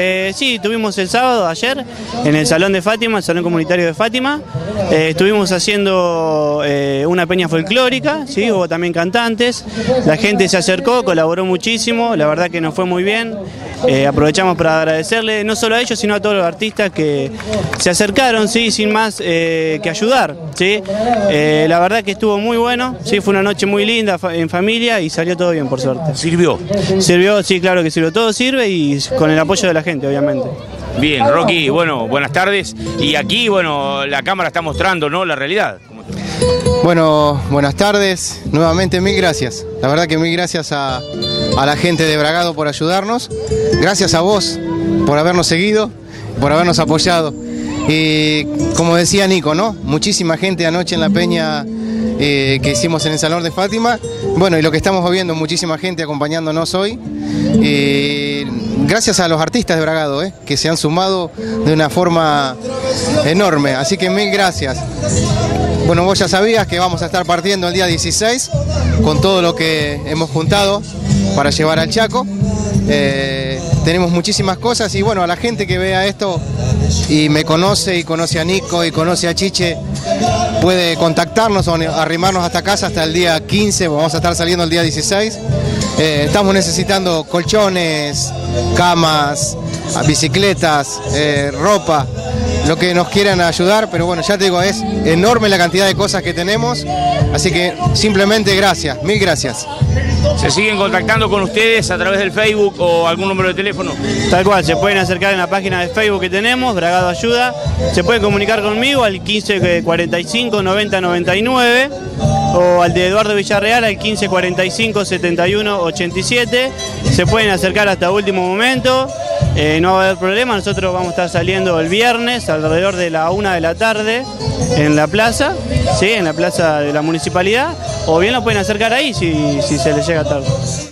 Eh, sí, tuvimos el sábado, ayer, en el Salón de Fátima, el Salón Comunitario de Fátima. Eh, estuvimos haciendo eh, una peña folclórica, ¿sí? hubo también cantantes. La gente se acercó, colaboró muchísimo, la verdad que nos fue muy bien. Eh, aprovechamos para agradecerle no solo a ellos, sino a todos los artistas que se acercaron, ¿sí? sin más eh, que ayudar. ¿sí? Eh, la verdad que estuvo muy bueno, ¿sí? fue una noche muy linda en familia y salió todo bien, por suerte. ¿Sirvió? Sirvió, sí, claro que sirvió, todo sirve y con el apoyo de la gente, obviamente. Bien, Rocky, bueno, buenas tardes. Y aquí, bueno, la cámara está mostrando, ¿no? La realidad. Bueno, buenas tardes. Nuevamente mil gracias. La verdad que mil gracias a, a la gente de Bragado por ayudarnos. Gracias a vos por habernos seguido, por habernos apoyado. Y como decía Nico, ¿no? Muchísima gente anoche en la peña eh, que hicimos en el Salón de Fátima. Bueno, y lo que estamos viendo, muchísima gente acompañándonos hoy. Eh, gracias a los artistas de Bragado, ¿eh? que se han sumado de una forma enorme. Así que mil gracias. Bueno, vos ya sabías que vamos a estar partiendo el día 16 con todo lo que hemos juntado para llevar al Chaco. Eh, tenemos muchísimas cosas y bueno, a la gente que vea esto y me conoce y conoce a Nico y conoce a Chiche, puede contactarnos o arrimarnos hasta casa hasta el día 15, vamos a estar saliendo el día 16. Eh, estamos necesitando colchones, camas, bicicletas, eh, ropa, lo que nos quieran ayudar, pero bueno, ya te digo, es enorme la cantidad de cosas que tenemos, así que simplemente gracias, mil gracias. ¿Se siguen contactando con ustedes a través del Facebook o algún número de teléfono? Tal cual, se pueden acercar en la página de Facebook que tenemos, Bragado Ayuda. Se pueden comunicar conmigo al 1545 90 99 o al de Eduardo Villarreal al 1545 71 87. Se pueden acercar hasta último momento. eh, no va a haber problema, nosotros vamos a estar saliendo el viernes alrededor de la una de la tarde en la plaza, ¿sí? en la plaza de la municipalidad, o bien lo pueden acercar ahí si, si se les llega tarde.